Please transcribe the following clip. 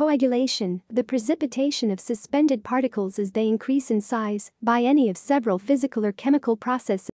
coagulation, the precipitation of suspended particles as they increase in size by any of several physical or chemical processes.